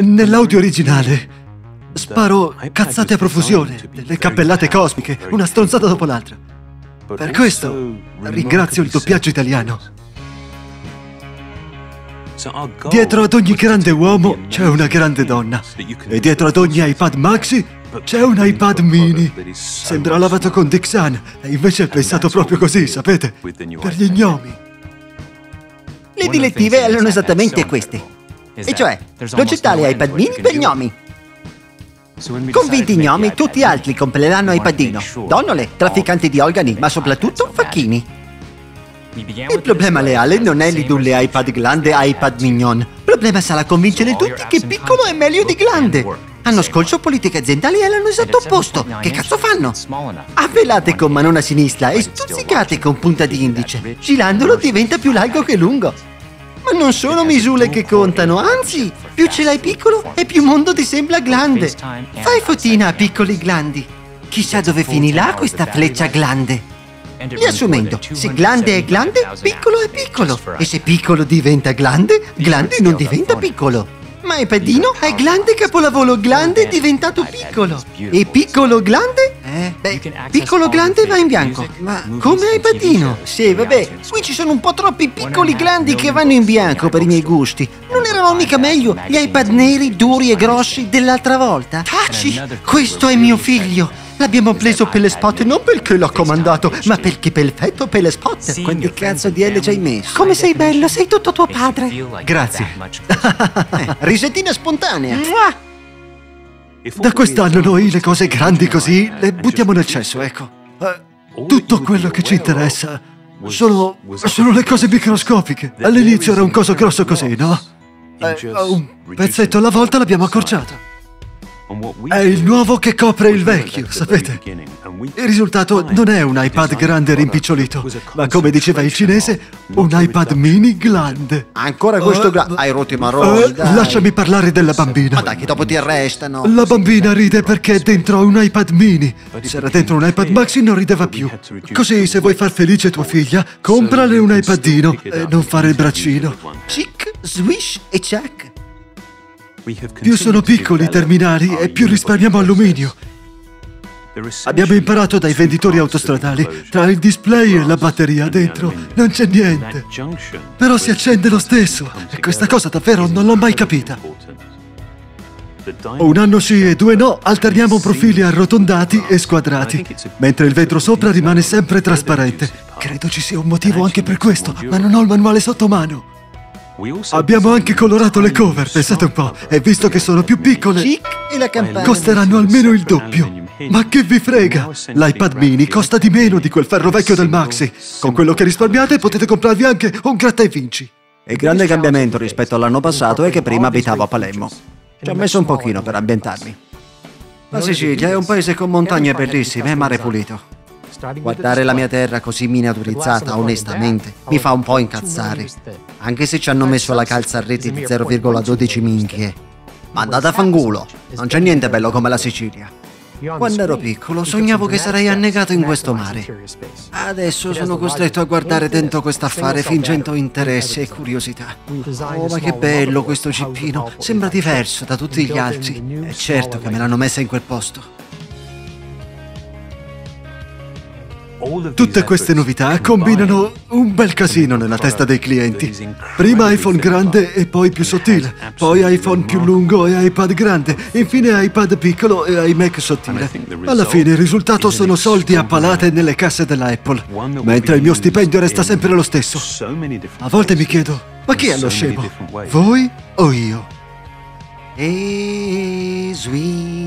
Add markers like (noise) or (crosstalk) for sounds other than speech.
Nell'audio originale sparo cazzate a profusione, delle cappellate cosmiche, una stronzata dopo l'altra. Per questo ringrazio il doppiaggio italiano. Dietro ad ogni grande uomo c'è una grande donna e dietro ad ogni iPad Maxi c'è un iPad mini. Sembra lavato con Dixan e invece è pensato proprio così, sapete? Per gli gnomi. Le direttive erano esattamente queste. E cioè, non gettare iPad mini per gnomi. Convinti gnomi, tutti altri compreranno iPadino. Donnole, trafficanti di organi, ma soprattutto facchini. Il problema reale non è ridurre iPad grande a iPad mignon. Il problema sarà convincere tutti che piccolo è meglio di grande. Hanno scorso politiche aziendali e l'hanno esatto opposto. Che cazzo fanno? Avvelate con manona sinistra e stuzzicate con punta di indice. Girandolo diventa più largo che lungo. Non sono misure che contano, anzi, più ce l'hai piccolo e più mondo ti sembra grande. Fai fotina a piccoli glandi. Chissà dove finirà questa fleccia glande. Riassumendo, se glande è glande, piccolo è piccolo. E se piccolo diventa glande, glande non diventa piccolo. Ma iPadino è glande capolavoro glande diventato piccolo. E piccolo glande? Eh? Beh, piccolo glande va in bianco. Ma come iPadino? Sì, vabbè, qui ci sono un po' troppi piccoli glandi che vanno in bianco per i miei gusti. Non erano mica meglio gli iPad neri, duri e grossi dell'altra volta? Taci! Questo è mio figlio! L'abbiamo preso per le spot non perché l'ho comandato, ma perché perfetto per le spot. Quanti cazzo di L ci hai messo? Come sei bello, sei tutto tuo padre. Grazie. (laughs) Eh, risettina spontanea. Da quest'anno noi le cose grandi così le buttiamo nel cesso, ecco. Eh, tutto quello che ci interessa sono, sono le cose microscopiche. All'inizio era un coso grosso così, no? Eh, un pezzetto alla volta l'abbiamo accorciato. È il nuovo che copre il vecchio, sapete? Il risultato non è un iPad grande rimpicciolito, ma come diceva il cinese, un iPad mini grande. Ancora questo Eh, gra... Hai rotto i marroni, Eh, dai. lasciami parlare della bambina. Ma dai, che dopo ti arrestano. La bambina ride perché è dentro un iPad mini. Se era dentro un iPad Maxi non rideva più. Così, se vuoi far felice tua figlia, comprale un iPadino e non fare il braccino. Chic, swish e check. Più sono piccoli i terminali e più risparmiamo alluminio. Abbiamo imparato dai venditori autostradali, tra il display e la batteria dentro non c'è niente. Però si accende lo stesso e questa cosa davvero non l'ho mai capita. Un anno sì e due no, alterniamo profili arrotondati e squadrati, mentre il vetro sopra rimane sempre trasparente. Credo ci sia un motivo anche per questo, ma non ho il manuale sotto mano. Abbiamo anche colorato le cover, pensate un po', e visto che sono più piccole, costeranno almeno il doppio. Ma che vi frega? L'iPad mini costa di meno di quel ferro vecchio del Maxi. Con quello che risparmiate potete comprarvi anche un gratta e vinci. Il grande cambiamento rispetto all'anno passato è che prima abitavo a Palermo. Ci ho messo un pochino per ambientarmi. La Sicilia è un paese con montagne bellissime e mare pulito. Guardare la mia terra così miniaturizzata, onestamente, mi fa un po' incazzare. Anche se ci hanno messo la calza a rete di 0,12 minchie. Ma andate a fangulo, non c'è niente bello come la Sicilia. Quando ero piccolo sognavo che sarei annegato in questo mare. Adesso sono costretto a guardare dentro questo affare fingendo interesse e curiosità. Oh, ma che bello questo cippino! Sembra diverso da tutti gli altri. È certo che me l'hanno messa in quel posto. Tutte queste novità combinano un bel casino nella testa dei clienti. Prima iPhone grande e poi più sottile, poi iPhone più lungo e iPad grande, infine iPad piccolo e iMac sottile. Alla fine il risultato sono soldi a palate nelle casse dell'Apple, mentre il mio stipendio resta sempre lo stesso. A volte mi chiedo, ma chi è lo scemo? Voi o io? E sweet